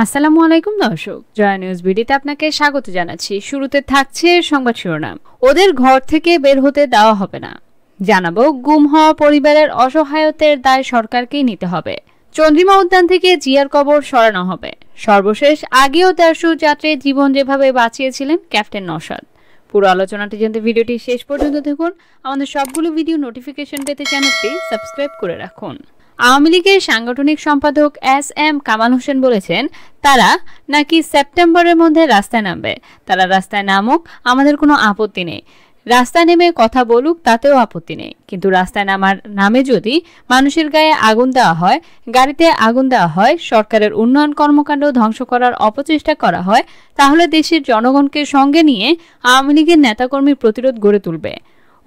আসসালামু আলাইকুম দর্শক, জয়া নিউজ বিডিতে আপনাকে স্বাগত জানাচ্ছি। শুরুতে থাকছে সংবাদ শিরোনাম। ওদের ঘর থেকে বের হতে দেওয়া হবে না। জানাব, গুম হওয়া পরিবারের অসহায়তের দায় সরকারকেই নিতে হবে। চন্দ্রিমা উদ্যান থেকে জিয়ার কবর সরানো হবে। সর্বশেষ আগেও দেড়শো যাত্রীর জীবন যেভাবে বাঁচিয়েছিলেন ক্যাপ্টেন নসাদ পুরো আলোচনাটি জানতে ভিডিওটি শেষ পর্যন্ত দেখুন। আমাদের সবগুলো ভিডিও নোটিফিকেশন পেতে চ্যানেলটি সাবস্ক্রাইব করে রাখুন। আওয়ামী লীগের সাংগঠনিক সম্পাদক এস এম কামাল হোসেন বলেছেন, তারা নাকি সেপ্টেম্বরের মধ্যে রাস্তায় নামবে। তারা রাস্তায় নামুক, আমাদের কোনো আপত্তি নেই। রাস্তায় নেমে কথা বলুক, তাতেও আপত্তি নেই। কিন্তু রাস্তায় নামার, নামে যদি মানুষের গায়ে আগুন দেওয়া হয়, গাড়িতে আগুন দেওয়া হয়, সরকারের উন্নয়ন কর্মকাণ্ড ধ্বংস করার অপচেষ্টা করা হয়, তাহলে দেশের জনগণকে সঙ্গে নিয়ে আওয়ামী লীগের নেতাকর্মীর প্রতিরোধ গড়ে তুলবে।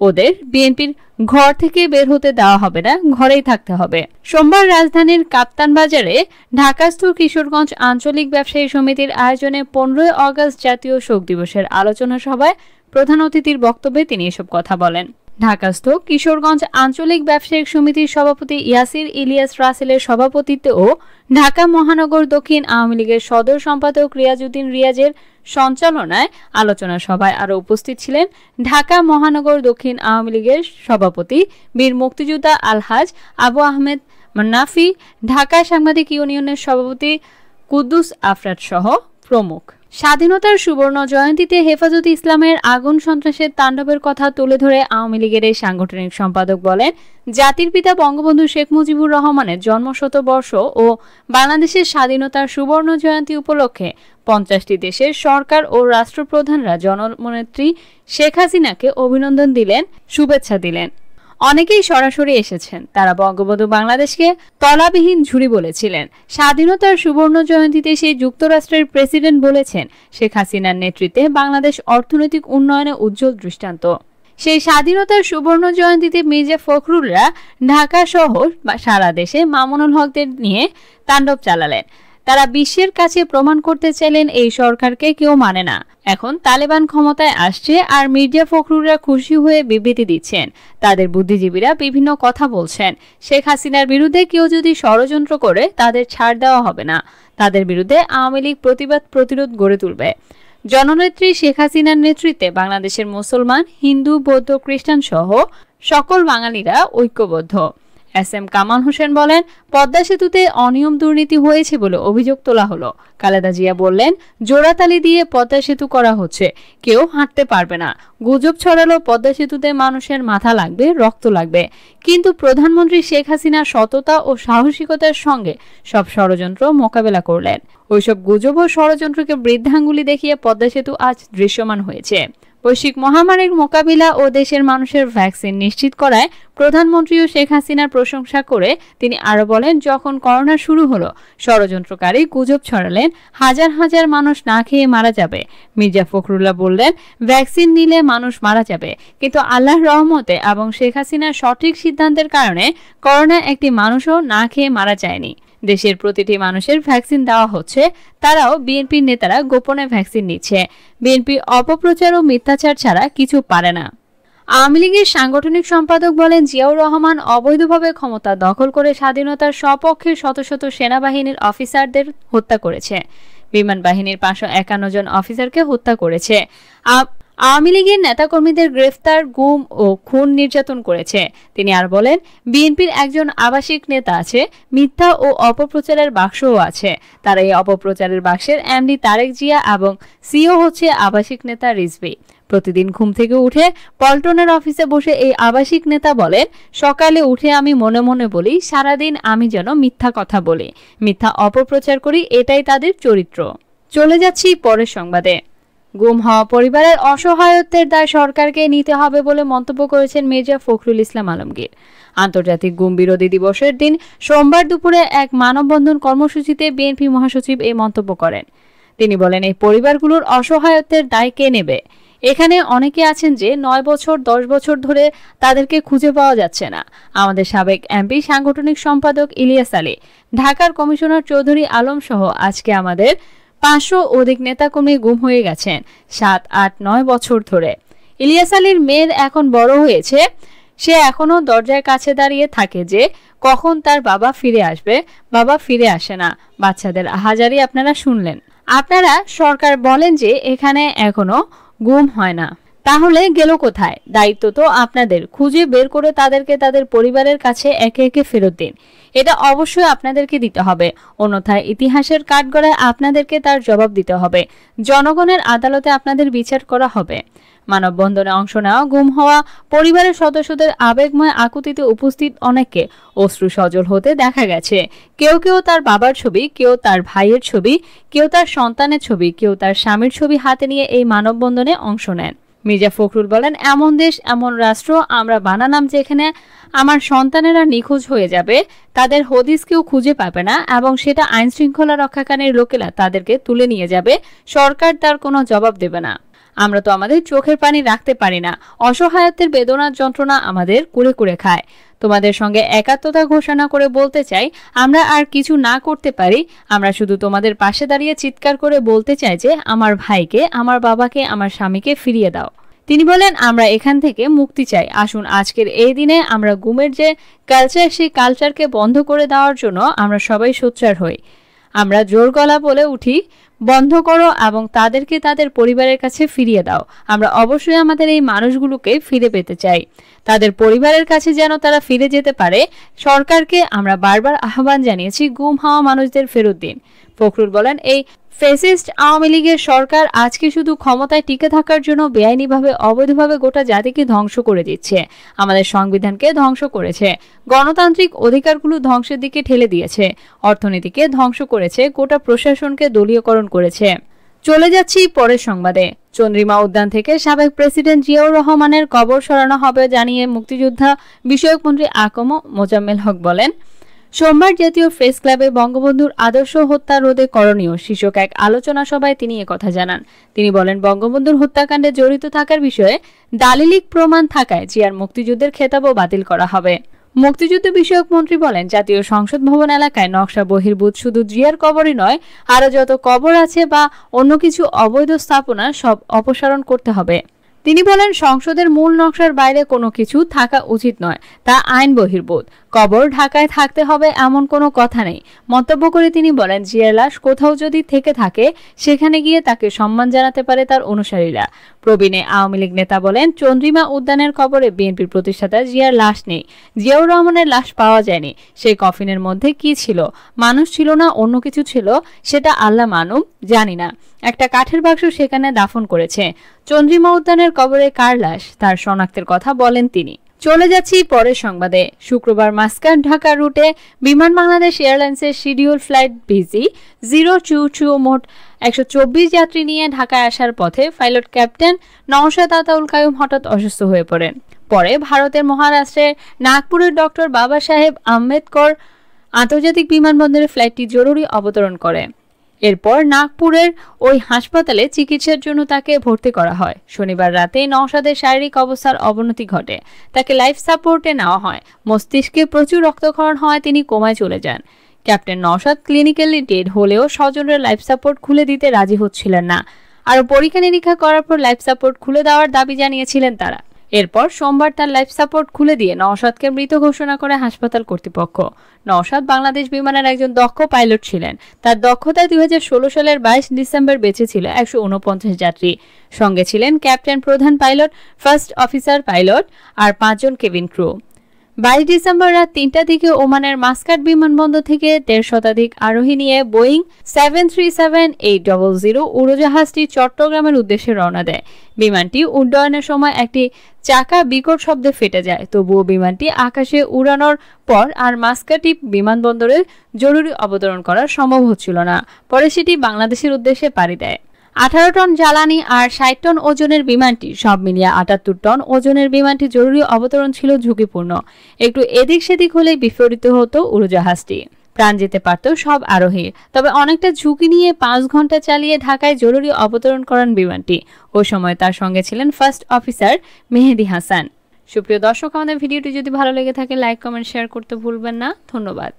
ওদের বিএনপির ঘর থেকে বের হতে দেওয়া হবে না, ঘরেই থাকতে হবে। সোমবার রাজধানীর কাপ্তান বাজারে ঢাকাস্থ কিশোরগঞ্জ আঞ্চলিক ব্যবসায়ী সমিতির আয়োজনে পনেরোই অগস্ট জাতীয় শোক দিবসের আলোচনা সভায় প্রধান অতিথির বক্তব্যে তিনি এসব কথা বলেন। ঢাকাস্থ কিশোরগঞ্জ আঞ্চলিক ব্যবসায়িক সমিতির সভাপতি ইয়াসির ইলিয়াস রাসেলের সভাপতিত্বে ও ঢাকা মহানগর দক্ষিণ আওয়ামী লীগের সদর সম্পাদক রিয়াজউদ্দিন রিয়াজের সঞ্চালনায় আলোচনা সভায় আরও উপস্থিত ছিলেন ঢাকা মহানগর দক্ষিণ আওয়ামী লীগের সভাপতি বীর মুক্তিযোদ্ধা আলহাজ আবু আহমেদ মান্নাফি, ঢাকা সাংবাদিক ইউনিয়নের সভাপতি কুদ্দুস আফরাদ সহ প্রমুখ। স্বাধীনতার সুবর্ণ জয়ন্তীতে হেফাজত ইসলামের আগুন সন্ত্রাসের তাণ্ডবের কথা তুলে ধরে আওয়ামী লীগের এই সাংগঠনিক সম্পাদক বলেন, জাতির পিতা বঙ্গবন্ধু শেখ মুজিবুর রহমানের জন্মশতবর্ষ ও বাংলাদেশের স্বাধীনতার সুবর্ণ জয়ন্তী উপলক্ষে পঞ্চাশটি দেশের সরকার ও রাষ্ট্রপ্রধানরা জননেত্রী শেখ হাসিনাকে অভিনন্দন দিলেন, শুভেচ্ছা দিলেন। অনেকেই সরাসরি এসেছেন। তারা বঙ্গবন্ধু বাংলাদেশকে তলাবিহীন ঝুড়ি বলেছিলেন। স্বাধীনতার সুবর্ণ জয়ন্তীতে সেই যুক্তরাষ্ট্রের প্রেসিডেন্ট বলেছেন, শেখ হাসিনার নেতৃত্বে বাংলাদেশ অর্থনৈতিক উন্নয়নে উজ্জ্বল দৃষ্টান্ত। সেই স্বাধীনতার সুবর্ণ জয়ন্তীতে মির্জা ফখরুলরা ঢাকা সহ সারা দেশে মামুনুল হকদের নিয়ে তাণ্ডব চালালেন। তারা বিশ্বের কাছে প্রমাণ করতে চাইলেন এই সরকারকে কেউ মানে না। এখন তালেবান ক্ষমতায় আসছে আর মির্জা ফখরুলরা খুশি হয়ে বিবৃতি দিচ্ছেন। তাদের বুদ্ধিজীবীরা বিভিন্ন কথা বলছেন। শেখ হাসিনার বিরুদ্ধে কেউ যদি ষড়যন্ত্র করে, তাদের ছাড় দেওয়া হবে না। তাদের বিরুদ্ধে আওয়ামী লীগ প্রতিবাদ প্রতিরোধ গড়ে তুলবে। জননেত্রী শেখ হাসিনার নেতৃত্বে বাংলাদেশের মুসলমান, হিন্দু, বৌদ্ধ, খ্রিস্টান সহ সকল বাঙালিরা ঐক্যবদ্ধ। এস এম কামাল হোসেন বলেন, পদ্মা সেতুতে অনিয়ম দুর্নীতি হয়েছে বলে অভিযোগ তোলা হলো। খালেদা জিয়া বললেন জোড়াতালি দিয়ে পদ্মা সেতু করা হচ্ছে, কেউ হাঁটতে পারবে না। গুজব ছড়ালো পদ্মা সেতুতে মানুষের মাথা লাগবে, রক্ত লাগবে। কিন্তু প্রধানমন্ত্রী শেখ হাসিনা সততা ও সাহসিকতার সঙ্গে সব ষড়যন্ত্র মোকাবেলা করলেন। ওইসব গুজব ও ষড়যন্ত্রকে বৃদ্ধাঙ্গুলি দেখিয়ে পদ্মা সেতু আজ দৃশ্যমান হয়েছে। বৈশ্বিক মহামারীর মোকাবিলা ও দেশের মানুষের ভ্যাকসিন নিশ্চিত করায় প্রধানমন্ত্রী ও শেখ হাসিনার প্রশংসা করে তিনি আরও বলেন, যখন করোনা শুরু হলো, ষড়যন্ত্রকারী গুজব ছড়ালেন, হাজার হাজার মানুষ না খেয়ে মারা যাবে। মির্জা ফখরুল্লাহ বললেন, ভ্যাকসিন নিলে মানুষ মারা যাবে। কিন্তু আল্লাহর রহমতে এবং শেখ হাসিনার সঠিক সিদ্ধান্তের কারণে করোনা একটি মানুষও না খেয়ে মারা যায়নি। দেশের প্রতিটি মানুষের ভ্যাকসিন দেওয়া হচ্ছে, তারাও বিএনপির নেতারা গোপনে ভ্যাকসিন নিচ্ছে। বিএনপি অপপ্রচার ও মিথ্যাচার ছাড়া কিছু পারে না। আওয়ামী লীগের সাংগঠনিক সম্পাদক বলেন, জিয়াউর রহমান অবৈধভাবে ক্ষমতা দখল করে স্বাধীনতার স্বপক্ষে শত শত সেনাবাহিনীর অফিসারদের হত্যা করেছে। বিমান বাহিনীর পাঁচশো একান্ন জন অফিসারকে হত্যা করেছে। আওয়ামী লীগের নেতাকর্মীদের গ্রেফতার, গুম ও খুন নির্যাতন করেছে। তিনি আর বলেন, বিএনপির একজন আবাসিক নেতা আছে, মিথ্যা ও অপপ্রচারের বাক্সও আছে। তার এই অপপ্রচারের বাক্সের এমডি তারেক জিয়া এবং সিও হচ্ছে আবাসিক নেতা রিজভি। প্রতিদিন ঘুম থেকে উঠে পল্টনের অফিসে বসে এই আবাসিক নেতা বলেন, সকালে উঠে আমি মনে মনে বলি, সারাদিন আমি যেন মিথ্যা কথা বলি। মিথ্যা অপপ্রচার করি, এটাই তাদের চরিত্র। চলে যাচ্ছি পরের সংবাদে। গুম হওয়া পরিবারের অসহায়ত্বের দায় সরকারকে নিতে হবে বলে মন্তব্য করেছেন মির্জা ফখরুল ইসলাম আলমগীর। আন্তর্জাতিক গুম বিরোধী দিবসের দিন সোমবার দুপুরে এক মানববন্ধন কর্মসূচিতে বিএনপি মহাসচিব এই মন্তব্য করেন। তিনি বলেন, এই পরিবারগুলোর অসহায়ত্বের দায় কে নেবে? এখানে অনেকে আছেন যে নয় বছর, দশ বছর ধরে তাদেরকে খুঁজে পাওয়া যাচ্ছে না। আমাদের সাবেক এমপি, সাংগঠনিক সম্পাদক ইলিয়াস আলী, ঢাকার কমিশনার চৌধুরী আলম সহ আজকে আমাদের পাঁচশো অধিক নেতাকর্মী গুম হয়ে গেছেন সাত, আট, নয় বছর ধরে। ইলিয়াস আলীর মেয়ের এখন বড় হয়েছে। সে এখনও দরজার কাছে দাঁড়িয়ে থাকে যে কখন তার বাবা ফিরে আসবে। বাবা ফিরে আসে না। বাচ্চাদের হাজারি আপনারা শুনলেন। আপনারা সরকার বলেন যে এখানে এখনও গুম হয় না। তাহলে গেল কোথায়? দায়িত্ব তো আপনাদের। খুঁজে বের করে তাদেরকে তাদের পরিবারের কাছে একে একে ফেরত দিন। এটা অবশ্যই আপনাদেরকে দিতে হবে। অন্যথায় ইতিহাসের কাঠগড়ায় আপনাদেরকে তার জবাব দিতে হবে। জনগণের আদালতে আপনাদের বিচার করা হবে। মানববন্ধনে অংশ নেওয়া, গুম হওয়া, পরিবারের সদস্যদের আবেগময় আকুতিতে উপস্থিত অনেককে অশ্রু সজল হতে দেখা গেছে। কেউ কেউ তার বাবার ছবি, কেউ তার ভাইয়ের ছবি, কেউ তার সন্তানের ছবি, কেউ তার স্বামীর ছবি হাতে নিয়ে এই মানববন্ধনে অংশ নেন। মির্জা ফখরুল বলেন, এমন দেশ, এমন রাষ্ট্র, আমরা বানালাম যেখানে আমার সন্তানেরা নিখোঁজ হয়ে যাবে, তাদের হদিস কেউ খুঁজে পাবে না এবং সেটা আইন শৃঙ্খলা রক্ষাকারীর লোকেরা তাদেরকে তুলে নিয়ে যাবে, সরকার তার কোনো জবাব দেবে না। আমরা তো আমাদের চোখের পানি রাখতে পারি না, অসহায়ত্বের বেদনার যন্ত্রণা আমাদের কুড়ে কুড়ে খায়। তোমাদের সঙ্গে একাত্মতা ঘোষণা করে বলতে চাই, আমরা আর কিছু না করতে পারি। আমরা শুধু তোমাদের পাশে দাঁড়িয়ে চিৎকার করে বলতে চাই যে, আমার ভাইকে, আমার বাবাকে, আমার স্বামীকে ফিরিয়ে দাও। তিনি বলেন, আমরা এখান থেকে মুক্তি চাই। আসুন, আজকের এই দিনে আমরা গুমের যে কালচার সেই কালচারকে বন্ধ করে দেওয়ার জন্য আমরা সবাই সোচ্চার হই। আমরা জোর গলা বলে উঠি বন্ধ করো এবং তাদেরকে তাদের পরিবারের কাছে ফিরিয়ে দাও। আমরা অবশ্যই আমাদের এই মানুষগুলোকে ফিরে পেতে চাই। তাদের পরিবারের কাছে যেন তারা ফিরে যেতে পারে, সরকারকে আমরা বারবার আহ্বান জানিয়েছি, গুম হওয়া মানুষদের ফেরত দিন। ফখরুল বলেন, এই ফেসিস্ট আওয়ামী লীগের সরকার আজকে শুধু ক্ষমতায় টিকে থাকার জন্য বেআইনিভাবে, অবৈধভাবে গোটা জাতিকে ধ্বংস করে দিচ্ছে। আমাদের সংবিধানকে ধ্বংস করেছে। গণতান্ত্রিক অধিকারগুলো ধ্বংসের দিকে ঠেলে দিয়েছে। অর্থনীতিকে ধ্বংস করেছে, গোটা প্রশাসনকে দলীয়করণ করেছে। চলে যাচ্ছি পরের সংবাদে। চন্দ্রিমা উদ্যান থেকে সাবেক প্রেসিডেন্ট জিয়াউর রহমানের কবর সরানো হবে জানিয়ে মুক্তিযোদ্ধা বিষয়ক মন্ত্রী আকম মোজাম্মেল হক বলেন। সোমবার জাতীয় প্রেস ক্লাবে বঙ্গবন্ধুর আদর্শ হত্যা রোধে করণীয় শীর্ষক এক আলোচনা সভায় তিনি কথা জানান। তিনি বলেন, বঙ্গবন্ধুর হত্যাকাণ্ডে জড়িত থাকার বিষয়ে দালিলিক প্রমাণ থাকায় জিয়ার মুক্তিযুদ্ধের খেতাবও বাতিল করা হবে। মুক্তিযুদ্ধ বিষয়ক মন্ত্রী বলেন, জাতীয় সংসদ ভবন এলাকায় নকশা বহির্ভূত, শুধু জিয়ার কবরই নয়, আরও যত কবর আছে বা অন্য কিছু অবৈধ স্থাপনা, সব অপসারণ করতে হবে। তিনি বলেন, সংসদের মূল নকশার বাইরে কোনো কিছু থাকা উচিত নয়, তা আইন বহির্ভূত। কবর ঢাকায় থাকতে হবে এমন কোনো কথা নেই। মন্তব্য করে তিনি বলেন, জিয়ার লাশ কোথাও যদি থেকে থাকে, সেখানে গিয়ে তাকে সম্মান জানাতে পারে তার অনুসারীরা। প্রবীণে আওয়ামী লীগ নেতা বলেন, চন্দ্রিমা উদ্যানের কবরে বিএনপির প্রতিষ্ঠাতা জিয়ার লাশ নেই। জিয়াউর রহমানের লাশ পাওয়া যায়নি। সেই কফিনের মধ্যে কি ছিল? মানুষ ছিল না, অন্য কিছু ছিল? সেটা আল্লাহ মানুম, জানি না। একটা কাঠের বাক্স সেখানে দাফন করেছে। চন্দ্রিমা উদ্যানের কবরে কার লাশ? তার শনাক্তের কথা বলেন তিনি। চলে যাচ্ছি পরের সংবাদে। শুক্রবার মাস্কাট ঢাকা রুটে বিমান বাংলাদেশ এয়ারলাইন্সের schedule flight BG, zero two two মোট একশো চব্বিশ যাত্রী নিয়ে ঢাকায় আসার পথে পাইলট ক্যাপ্টেন নওশাদ আতাউল কায়ুম হঠাৎ অসুস্থ হয়ে পড়েন। পরে ভারতের মহারাষ্ট্রের নাগপুরের ডক্টর বাবা সাহেব আম্বেদকর আন্তর্জাতিক বিমানবন্দরে ফ্লাইটটি জরুরি অবতরণ করে। এরপর নাগপুরের ওই হাসপাতালে চিকিৎসার জন্য তাকে ভর্তি করা হয়। শনিবার রাতে নওশাদের শারীরিক অবস্থার অবনতি ঘটে। তাকে লাইফ সাপোর্টে নেওয়া হয়। মস্তিষ্কে প্রচুর রক্তক্ষরণ হয়, তিনি কোমায় চলে যান। ক্যাপ্টেন নওশাদ ক্লিনিক্যালি ডেড হলেও স্বজনের লাইফ সাপোর্ট খুলে দিতে রাজি হচ্ছিলেন না। আর পরীক্ষা নিরীক্ষা করার পর লাইফ সাপোর্ট খুলে দেওয়ার দাবি জানিয়েছিলেন তারা। এরপর সোমবার তার লাইফ সাপোর্ট খুলে দিয়ে নওশাদকে মৃত ঘোষণা করে হাসপাতাল কর্তৃপক্ষ। নওশাদ বাংলাদেশ বিমানের একজন দক্ষ পাইলট ছিলেন। তার দক্ষতায় দুই হাজার ষোলো সালের বাইশ ডিসেম্বর বেঁচে ছিল একশো উনপঞ্চাশ যাত্রী। সঙ্গে ছিলেন ক্যাপ্টেন প্রধান পাইলট ফার্স্ট অফিসার পাইলট আর পাঁচজন কেবিন ক্রু বাইশ ডিসেম্বর রাত তিনটা দিকে ওমানের মাস্কাট বিমানবন্দর থেকে দেড় শতাধিক আরোহী নিয়ে Boeing seven three seven eight double zero উড়োজাহাজটি চট্টগ্রামের উদ্দেশ্যে রওনা দেয়। বিমানটি উড্ডয়নের সময় একটি চাকা বিকট শব্দে ফেটে যায়। তবুও বিমানটি আকাশে উড়ানোর পর আর মাস্কাটি বিমানবন্দরে জরুরি অবতরণ করা সম্ভব হচ্ছিল না। পরে সেটি বাংলাদেশের উদ্দেশ্যে পাড়ি দেয়। আঠারো টন জ্বালানি আর ষাট টন ওজনের বিমানটি, সব মিলিয়ে আটাত্তর টন ওজনের বিমানটি জরুরি অবতরণ ছিল ঝুঁকিপূর্ণ। একটু এদিক সেদিক হলেই বিস্ফোরিত হতো উড়োজাহাজটি। প্রাণ যেতে পারত সব আরোহী। তবে অনেকটা ঝুঁকি নিয়ে পাঁচ ঘণ্টা চালিয়ে ঢাকায় জরুরি অবতরণ করান বিমানটি। ওই সময় তার সঙ্গে ছিলেন ফার্স্ট অফিসার মেহেদি হাসান। সুপ্রিয় দর্শক, আমাদের ভিডিওটি যদি ভালো লেগে থাকে, লাইক, কমেন্ট, শেয়ার করতে ভুলবেন না। ধন্যবাদ।